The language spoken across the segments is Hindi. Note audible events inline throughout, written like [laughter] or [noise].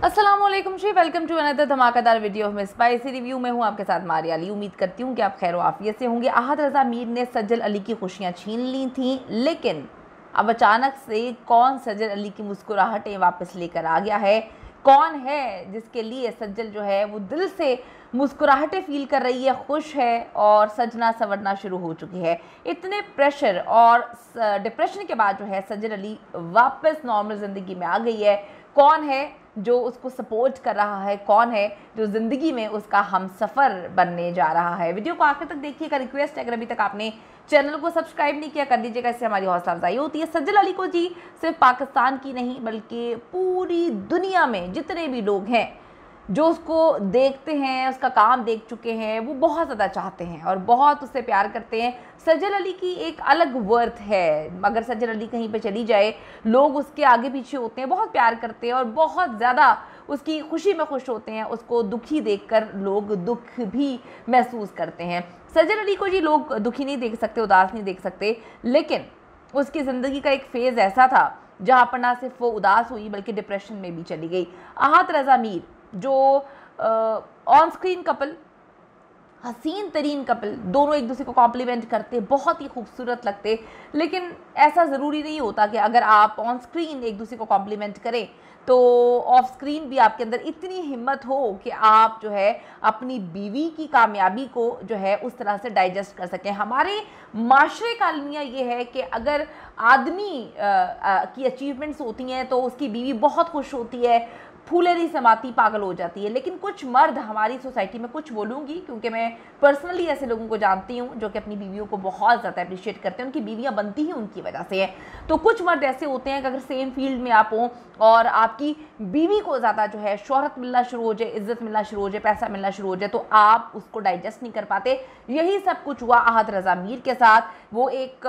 Aslam ji, welcome to another धमाकेदार वीडियो में स्पाइसी रिव्यू में हूँ आपके साथ मारिया अली। उम्मीद करती हूँ कि आप खैर वाफियत से होंगे। आहद रजा मीर ने सज्जल अली की खुशियाँ छीन ली थी, लेकिन अब अचानक से कौन सज्जल अली की मुस्कुराहटें वापस लेकर आ गया है? कौन है जिसके लिए सज्जल जो है, वो दिल से मुस्कुराहटें फील कर रही है, खुश है और सजना संवरना शुरू हो चुकी है? इतने प्रेशर और डिप्रेशन के बाद जो है सज्जल अली वापस नॉर्मल ज़िंदगी में आ गई है। कौन है जो उसको सपोर्ट कर रहा है, कौन है, जो ज़िंदगी में उसका हम सफ़र बनने जा रहा है। वीडियो को आखिर तक देखिएगा रिक्वेस्ट है। अगर अभी तक आपने चैनल को सब्सक्राइब नहीं किया, कर दीजिएगा। इससे हमारी हौसला अफजाई होती है। सज्जल अली को जी, सिर्फ़ पाकिस्तान की नहीं, बल्कि पूरी दुनिया में जितने भी लोग हैं जो उसको देखते हैं, उसका काम देख चुके हैं, वो बहुत ज़्यादा चाहते हैं और बहुत उससे प्यार करते हैं। सज्जल अली की एक अलग वर्थ है। अगर सज्जल अली कहीं पे चली जाए, लोग उसके आगे पीछे होते हैं, बहुत प्यार करते हैं और बहुत ज़्यादा उसकी खुशी में खुश होते हैं। उसको दुखी देखकर लोग दुख भी महसूस करते हैं। सज्जल अली को जी लोग दुखी नहीं देख सकते, उदास नहीं देख सकते, लेकिन उसकी ज़िंदगी का एक फ़ेज़ ऐसा था, जहाँ पर ना सिर्फ़ वो उदास हुई, बल्कि डिप्रेशन में भी चली गई। आहत रजा मीर जो ऑन स्क्रीन कपल हसीन तरीन कपल दोनों एक दूसरे को कॉम्प्लीमेंट करते, बहुत ही खूबसूरत लगते। लेकिन ऐसा ज़रूरी नहीं होता कि अगर आप ऑन स्क्रीन एक दूसरे को कॉम्प्लीमेंट करें तो ऑफ़ स्क्रीन भी आपके अंदर इतनी हिम्मत हो कि आप जो है, अपनी बीवी की कामयाबी को जो है, उस तरह से डाइजेस्ट कर सकें। हमारे माशरे का अलमिया ये है कि अगर आदमी की अचीवमेंट्स होती हैं तो उसकी बीवी बहुत खुश होती है फूले नहीं समाती, पागल हो जाती है। लेकिन कुछ मर्द हमारी सोसाइटी में कुछ बोलूँगी, क्योंकि मैं पर्सनली ऐसे लोगों को जानती हूँ, जो कि अपनी बीवियों को बहुत ज़्यादा अप्रिशिएट करते हैं। उनकी बीवियाँ बनती ही उनकी वजह से है। तो कुछ मर्द ऐसे होते हैं कि अगर सेम फ़ील्ड में आप हों और आपकी बीवी को ज़्यादा जो है शहरत मिलना शुरू हो जाए, इज़्ज़त मिलना शुरू हो जाए, पैसा मिलना शुरू हो जाए तो आप उसको डाइजेस्ट नहीं कर पाते। यही सब कुछ हुआ आहद रजा मीर के साथ। वो एक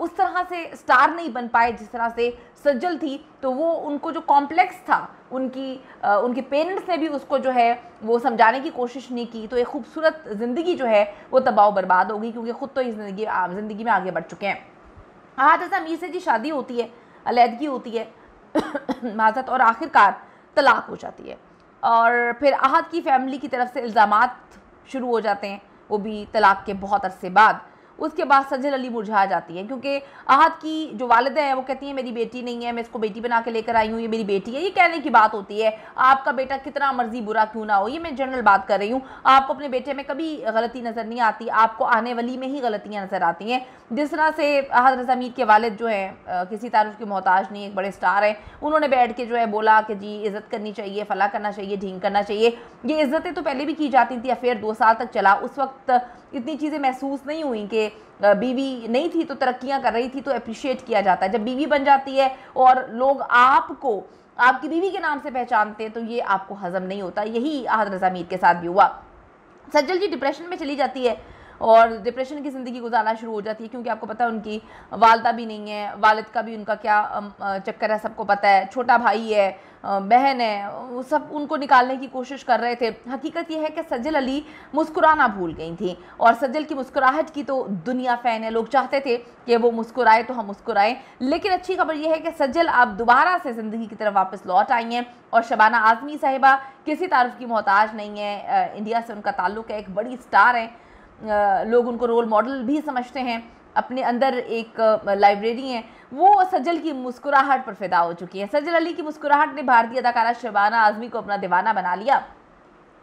उस तरह से स्टार नहीं बन पाए, जिस तरह से सज्जल थी तो वो उनको जो कॉम्प्लेक्स था उनकी आ, उनके पेरेंट्स ने भी उसको जो है वो समझाने की कोशिश नहीं की तो एक खूबसूरत ज़िंदगी जो है वो तबाह बर्बाद होगी क्योंकि ख़ुद तो इस ज़िंदगी ज़िंदगी में आगे बढ़ चुके हैं। रजा मीर से जी शादी होती है अलीहदगी होती है [coughs] माजत और आखिरकार तलाक हो जाती है। और फिर आहत की फैमिली की तरफ़ से इल्ज़ाम शुरू हो जाते हैं वो भी तलाक के बहुत अरसे बाद। उसके बाद सज्जल अली मुरझा जाती है, क्योंकि आहत की जो वालदा है, वो कहती है, मेरी बेटी नहीं है, मैं इसको बेटी बना के लेकर आई हूँ, ये मेरी बेटी है। ये कहने की बात होती है, आपका बेटा कितना मर्ज़ी बुरा क्यों ना हो। ये मैं जनरल बात कर रही हूँ। आपको अपने बेटे में कभी गलती नज़र नहीं आती, आपको आने वाली में ही गलतियाँ नज़र आती हैं। जिस तरह से आहत रजा मीर के वालद जो हैं किसी तारुफ के मोहताज नहीं, एक बड़े स्टार हैं, उन्होंने बैठ के जो है बोला कि जी, इज़्ज़त करनी चाहिए फला करना चाहिए, ढींग करना चाहिए। ये इज़्ज़तें तो पहले भी की जाती थी, अफेयर दो साल तक चला। उस वक्त इतनी चीज़ें महसूस नहीं हुई कि बीवी नहीं थी तो तरक्कियाँ कर रही थी तो अप्रिशिएट किया जाता है। जब बीवी बन जाती है और लोग आपको, आपकी बीवी के नाम से पहचानते हैं तो ये आपको हजम नहीं होता। यही आहद रजा मीर के साथ भी हुआ। सज्जल जी डिप्रेशन में चली जाती है। और डिप्रेशन की ज़िंदगी गुजारना शुरू हो जाती है, क्योंकि आपको पता है उनकी वालदा भी नहीं है, वालद का भी उनका क्या चक्कर है, सबको पता है, छोटा भाई है बहन है, वो सब उनको निकालने की कोशिश कर रहे थे। हकीकत यह है कि सज्जल अली मुस्कुराना भूल गई थी, और सज्जल की मुस्कुराहट की तो दुनिया फ़ैन है, लोग चाहते थे कि वो मुस्कुराए तो हम मुस्कुराएँ, लेकिन अच्छी खबर यह है कि सज्जल अब दोबारा से ज़िंदगी की तरफ़ वापस लौट आई हैं, और शबाना आज़मी साहिबा किसी तारफ़ की मोहताज नहीं है इंडिया से उनका ताल्लुक़ है, एक बड़ी स्टार है। लोग उनको रोल मॉडल भी समझते हैं, अपने अंदर एक लाइब्रेरी है, वो सज्जल की मुस्कुराहट पर फिदा हो चुकी है। सज्जल अली की मुस्कुराहट ने भारतीय अदाकारा शबाना आजमी को अपना दीवाना बना लिया।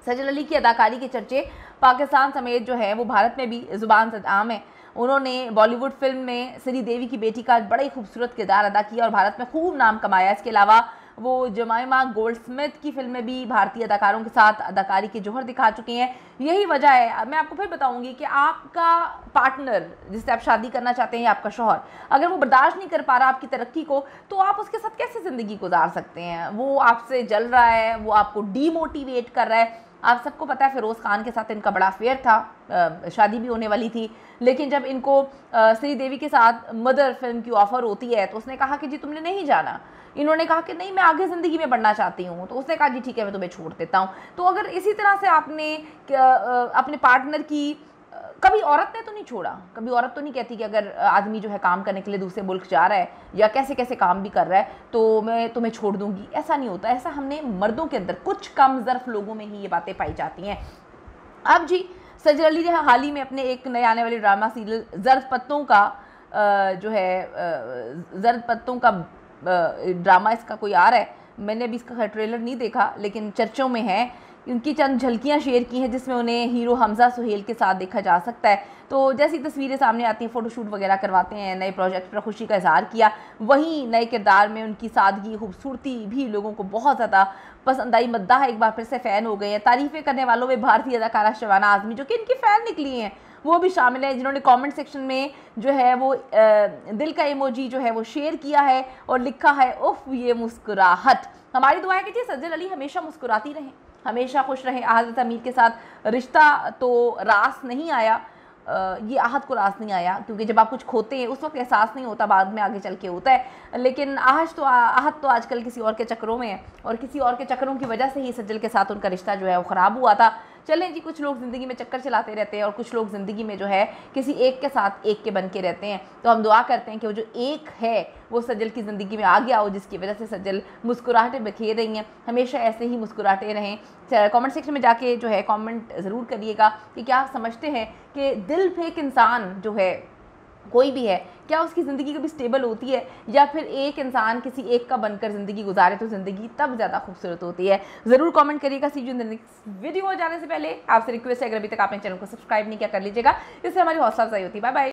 सजल अली की अदाकारी के चर्चे पाकिस्तान समेत जो है, वो भारत में भी ज़ुबान से आम है। उन्होंने बॉलीवुड फ़िल्म में श्री देवी की बेटी का बड़ा ही खूबसूरत किरदार अदा किया और भारत में खूब नाम कमाया। इसके अलावा वो जमाइमा गोल्ड स्मिथ की फ़िल्म भी भारतीय अदाकारों के साथ अदाकारी के जोहर दिखा चुकी हैं। यही वजह है, मैं आपको फिर बताऊँगी कि आपका पार्टनर, जिससे आप शादी करना चाहते हैं आपका शोहर, अगर वो बर्दाश्त नहीं कर पा रहा आपकी तरक्की को तो आप उसके साथ कैसे ज़िंदगी गुजार सकते हैं? वो आपसे जल रहा है, वो आपको डीमोटिवेट कर रहा है। आप सबको पता है, फिरोज़ खान के साथ इनका बड़ा फेयर था शादी भी होने वाली थी, लेकिन जब इनको श्रीदेवी के साथ मदर फ़िल्म की ऑफ़र होती है तो उसने कहा कि जी तुमने नहीं जाना। इन्होंने कहा कि नहीं, मैं आगे ज़िंदगी में बढ़ना चाहती हूँ। तो उसने कहा, जी ठीक है, मैं तुम्हें छोड़ देता हूँ। तो अगर इसी तरह से आपने अपने पार्टनर की कभी औरत ने तो नहीं छोड़ा? कभी औरत तो नहीं कहती कि अगर आदमी जो है काम करने के लिए दूसरे मुल्क जा रहा है या कैसे कैसे काम भी कर रहा है तो मैं तुम्हें छोड़ दूँगी। ऐसा नहीं होता। ऐसा हमने मर्दों के अंदर, कुछ कम ज़र्फ लोगों में ही ये बातें पाई जाती हैं। अब जी सजर अली ने हाल ही में अपने एक नए आने वाले ड्रामा सीरियल जर्द पत्तों का जो है जर्द पत्तों का ड्रामा इसका कोई आ रहा है, मैंने अभी इसका ट्रेलर नहीं देखा, लेकिन चर्चों में है। उनकी चंद झलकियाँ शेयर की हैं, जिसमें उन्हें हीरो हमज़ा सुहेल के साथ देखा जा सकता है। तो जैसी तस्वीरें सामने आती हैं फ़ोटोशूट वगैरह करवाते हैं, नए प्रोजेक्ट पर खुशी का इजहार किया। वहीं नए किरदार में उनकी सादगी, खूबसूरती भी लोगों को बहुत ज़्यादा पसंद आई। मद्दा एक बार फिर से फ़ैन हो गए हैं। तारीफ़ें करने वालों में भारतीय अदाकारा शबाना आज़मी, जो कि इनकी फ़ैन निकली हैं वो भी शामिल हैं जिन्होंने कमेंट सेक्शन में जो है वो दिल का इमोजी जो है वो शेयर किया है और लिखा है, उफ, ये मुस्कुराहट। हमारी दुआ है कि जी सज्जल अली हमेशा मुस्कुराती रहें, हमेशा खुश रहें। आहत अमीर के साथ रिश्ता तो रास नहीं आया ये आहत को रास नहीं आया, क्योंकि जब आप कुछ खोते हैं, उस वक्त एहसास नहीं होता, बाद में आगे चल के होता है। लेकिन आहत तो आहत तो आजकल किसी और के चक्रों में है और किसी और के चक्रों की वजह से ही सज्जल के साथ उनका रिश्ता जो है वो ख़राब हुआ था। चलें जी, कुछ लोग ज़िंदगी में चक्कर चलाते रहते हैं और कुछ लोग ज़िंदगी में जो है किसी एक के साथ एक के बन के रहते हैं। तो हम दुआ करते हैं कि वो जो एक है, वो सज्जल की ज़िंदगी में आ गया हो जिसकी वजह से सज्जल मुस्कुराहटें बखेर रही हैं। हमेशा ऐसे ही मुस्कुराहटें रहें। कमेंट सेक्शन में जाके जो है कमेंट ज़रूर करिएगा कि क्या आप समझते हैं कि दिल फेक इंसान जो है कोई भी है, क्या उसकी ज़िंदगी कभी स्टेबल होती है? या फिर एक इंसान किसी एक का बनकर ज़िंदगी गुजारे तो ज़िंदगी तब ज़्यादा खूबसूरत होती है? ज़रूर कमेंट करिएगा सी जो वीडियो हो जाने से पहले। आपसे रिक्वेस्ट है, अगर अभी तक आपने चैनल को सब्सक्राइब नहीं किया, कर लीजिएगा। इससे हमारी हौसला अफजाई होती है। Bye bye